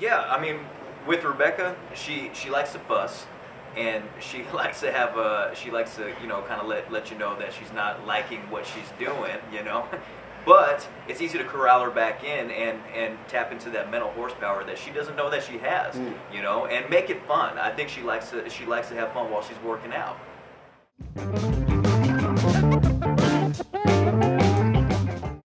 Yeah, I mean, with Rebecca, she she likes to fuss, and she likes to have a she likes to you know kind of let let you know that she's not liking what she's doing, you know. But it's easy to corral her back in and and tap into that mental horsepower that she doesn't know that she has, Mm. you know, and make it fun. I think she likes to she likes to have fun while she's working out.